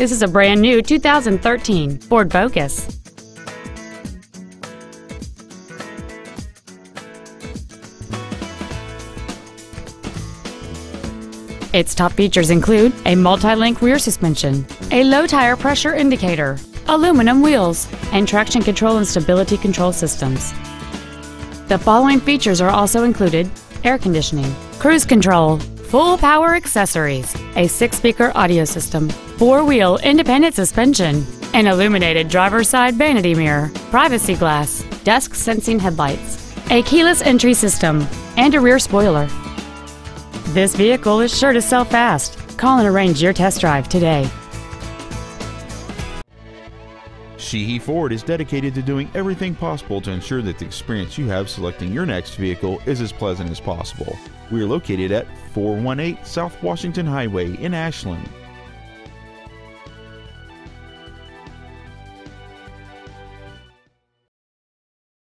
This is a brand new 2013 Ford Focus. Its top features include a multi-link rear suspension, a low tire pressure indicator, aluminum wheels, and traction control and stability control systems. The following features are also included air conditioning, cruise control, full power accessories, a six speaker audio system, four wheel independent suspension, an illuminated driver's side vanity mirror, privacy glass, dusk sensing headlights, a keyless entry system, and a rear spoiler. This vehicle is sure to sell fast. Call and arrange your test drive today. Sheehy Ford is dedicated to doing everything possible to ensure that the experience you have selecting your next vehicle is as pleasant as possible. We are located at 418 South Washington Highway in Ashland.